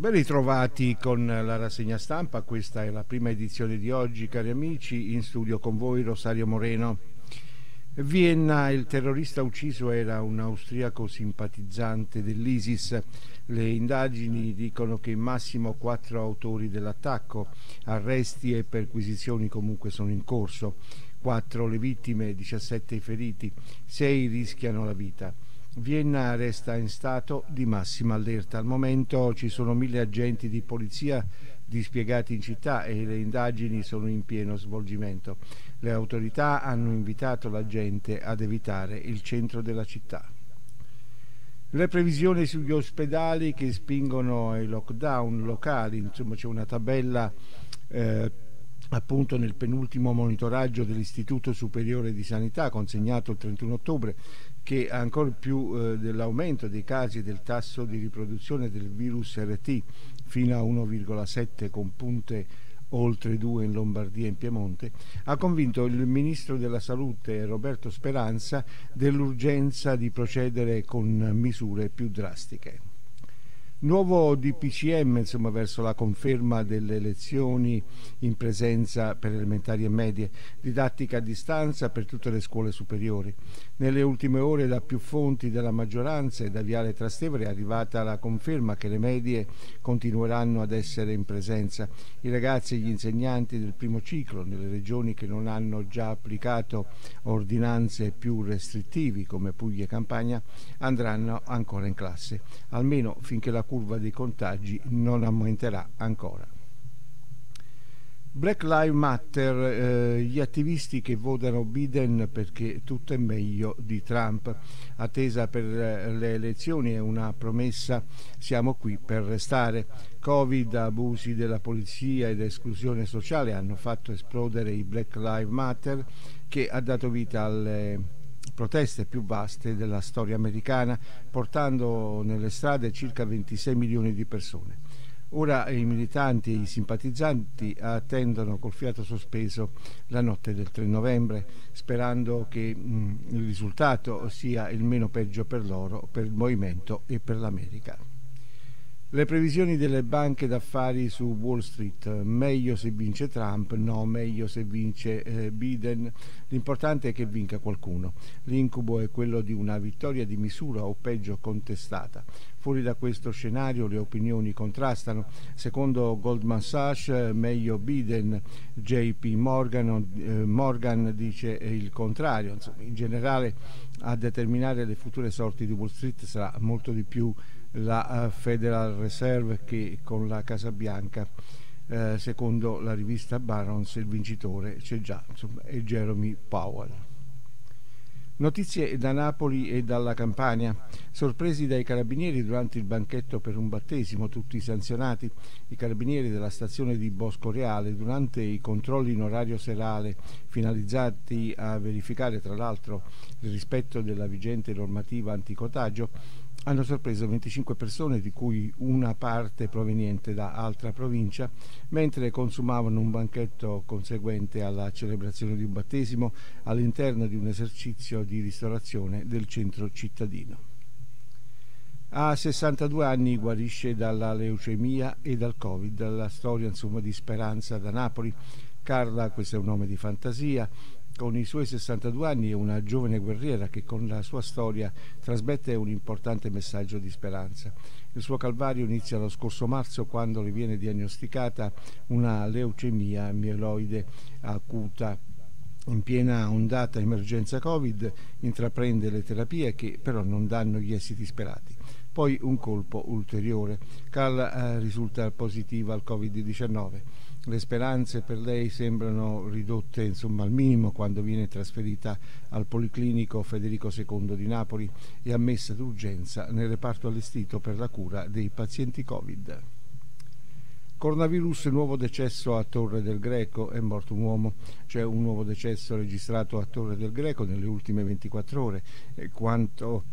Ben ritrovati con la rassegna stampa, questa è la prima edizione di oggi, cari amici, in studio con voi Rosario Moreno. Vienna, il terrorista ucciso era un austriaco simpatizzante dell'ISIS. Le indagini dicono che in massimo quattro autori dell'attacco, arresti e perquisizioni comunque sono in corso. Quattro le vittime, 17 i feriti, sei rischiano la vita. Vienna resta in stato di massima allerta. Al momento ci sono mille agenti di polizia dispiegati in città e le indagini sono in pieno svolgimento. Le autorità hanno invitato la gente ad evitare il centro della città. Le previsioni sugli ospedali che spingono ai lockdown locali, insomma c'è una tabella eh, appunto nel penultimo monitoraggio dell'Istituto Superiore di Sanità consegnato il 31 ottobre che ancora più eh, dell'aumento dei casi del tasso di riproduzione del virus RT fino a 1,7 con punte oltre 2 in Lombardia e in Piemonte, ha convinto il Ministro della Salute Roberto Speranza dell'urgenza di procedere con misure più drastiche. Nuovo DPCM insomma, verso la conferma delle lezioni in presenza per elementari e medie, didattica a distanza per tutte le scuole superiori. Nelle ultime ore da più fonti della maggioranza e da Viale Trastevere è arrivata la conferma che le medie continueranno ad essere in presenza. I ragazzi e gli insegnanti del primo ciclo nelle regioni che non hanno già applicato ordinanze più restrittivi come Puglia e Campania andranno ancora in classe, almeno finché la curva dei contagi non aumenterà ancora. Black Lives Matter, eh, gli attivisti che votano Biden perché tutto è meglio di Trump. Attesa per eh, le elezioni è una promessa, siamo qui per restare. Covid, abusi della polizia ed esclusione sociale hanno fatto esplodere i Black Lives Matter che ha dato vita alle proteste più vaste della storia americana, portando nelle strade circa 26 milioni di persone. Ora i militanti e i simpatizzanti attendono col fiato sospeso la notte del 3 novembre, sperando che mh, il risultato sia il meno peggio per loro, per il movimento e per l'America. Le previsioni delle banche d'affari su Wall Street, meglio se vince Trump, no, meglio se vince eh, Biden, l'importante è che vinca qualcuno. L'incubo è quello di una vittoria di misura o peggio contestata. Fuori da questo scenario le opinioni contrastano. Secondo Goldman Sachs meglio Biden, JP Morgan, eh, Morgan dice il contrario. Insomma, in generale a determinare le future sorti di Wall Street sarà molto di più la uh, Federal Reserve che con la Casa Bianca eh, secondo la rivista Barons il vincitore c'è già insomma, è Jeremy Powell Notizie da Napoli e dalla Campania. Sorpresi dai carabinieri durante il banchetto per un battesimo, tutti sanzionati. I carabinieri della stazione di Bosco Reale, durante i controlli in orario serale, finalizzati a verificare tra l'altro il rispetto della vigente normativa anticontagio, hanno sorpreso 25 persone, di cui una parte proveniente da altra provincia, mentre consumavano un banchetto conseguente alla celebrazione di un battesimo all'interno di un esercizio di ristorazione del centro cittadino. A 62 anni guarisce dalla leucemia e dal Covid, la storia insomma di speranza da Napoli. Carla, questo è un nome di fantasia, con i suoi 62 anni è una giovane guerriera che con la sua storia trasmette un importante messaggio di speranza. Il suo calvario inizia lo scorso marzo quando le viene diagnosticata una leucemia mieloide acuta in piena ondata emergenza Covid, intraprende le terapie che però non danno gli esiti sperati. Poi un colpo ulteriore. Carla eh, risulta positiva al Covid-19 le speranze per lei sembrano ridotte insomma, al minimo quando viene trasferita al Policlinico Federico II di Napoli e ammessa d'urgenza nel reparto allestito per la cura dei pazienti Covid. Coronavirus, nuovo decesso a Torre del Greco, è morto un uomo, c'è un nuovo decesso registrato a Torre del Greco nelle ultime 24 ore, e quanto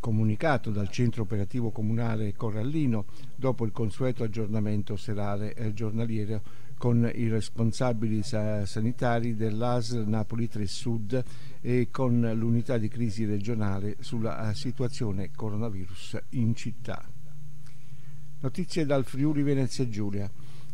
comunicato dal centro operativo comunale Corrallino dopo il consueto aggiornamento serale e giornaliero con i responsabili sanitari dell'ASL Napoli 3 Sud e con l'unità di crisi regionale sulla situazione coronavirus in città. Notizie dal Friuli Venezia Giulia.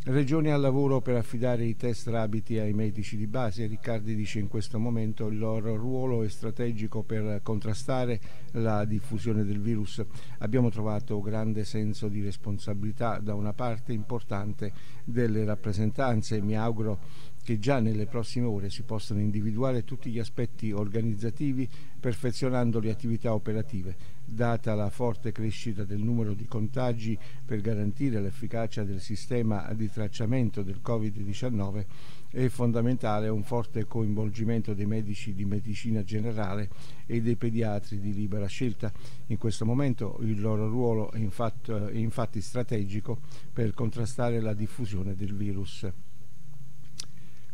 Regione al lavoro per affidare i test rabiti ai medici di base. Riccardi dice in questo momento il loro ruolo è strategico per contrastare la diffusione del virus. Abbiamo trovato grande senso di responsabilità da una parte importante delle rappresentanze. Mi auguro che già nelle prossime ore si possano individuare tutti gli aspetti organizzativi perfezionando le attività operative, data la forte crescita del numero di contagi per garantire l'efficacia del sistema di tracciamento del Covid-19 è fondamentale un forte coinvolgimento dei medici di medicina generale e dei pediatri di libera scelta. In questo momento il loro ruolo è infatti, strategico per contrastare la diffusione del virus.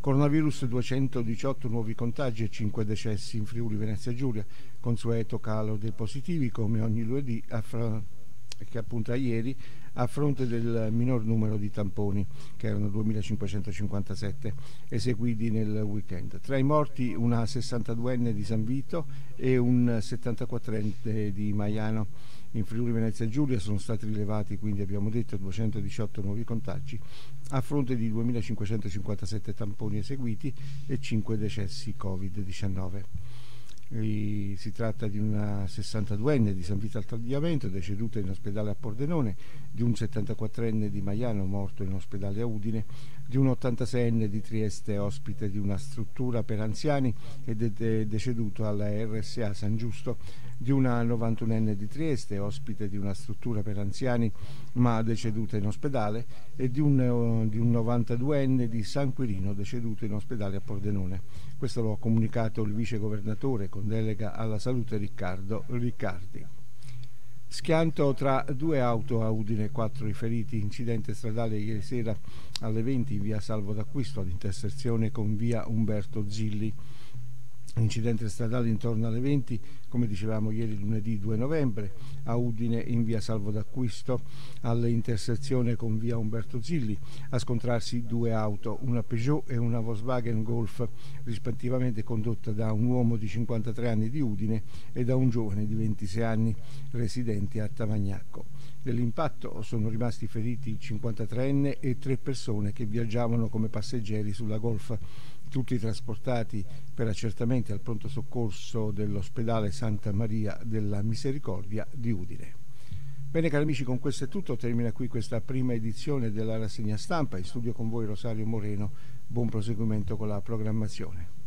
Coronavirus 218 nuovi contagi e 5 decessi in Friuli Venezia Giulia, consueto calo dei positivi come ogni lunedì che appunto a ieri a fronte del minor numero di tamponi che erano 2557 eseguiti nel weekend. Tra i morti una 62enne di San Vito e un 74enne di Maiano in Friuli Venezia Giulia sono stati rilevati, quindi abbiamo detto, 218 nuovi contagi a fronte di 2.557 tamponi eseguiti e 5 decessi Covid-19. Si tratta di una 62enne di San Vito al Tagliamento, deceduta in ospedale a Pordenone, di un 74enne di Maiano, morto in ospedale a Udine, di un 86enne di Trieste, ospite di una struttura per anziani ed è deceduto alla RSA San Giusto, di una 91enne di Trieste, ospite di una struttura per anziani ma deceduta in ospedale, e di un, di un 92enne di San Quirino, deceduto in ospedale a Pordenone. Questo lo ha comunicato il vice governatore con delega alla salute Riccardo Riccardi. Schianto tra due auto a Udine, quattro riferiti, incidente stradale ieri sera alle 20 in via Salvo d'Acquisto all'intersezione con via Umberto Zilli incidente stradale intorno alle 20, come dicevamo ieri lunedì 2 novembre, a Udine in via Salvo d'Acquisto, all'intersezione con via Umberto Zilli, a scontrarsi due auto, una Peugeot e una Volkswagen Golf, rispettivamente condotta da un uomo di 53 anni di Udine e da un giovane di 26 anni residenti a Tavagnacco. Nell'impatto sono rimasti feriti il 53enne e tre persone che viaggiavano come passeggeri sulla Golf tutti trasportati per accertamenti al pronto soccorso dell'ospedale Santa Maria della Misericordia di Udine. Bene cari amici, con questo è tutto, termina qui questa prima edizione della rassegna stampa, in studio con voi Rosario Moreno, buon proseguimento con la programmazione.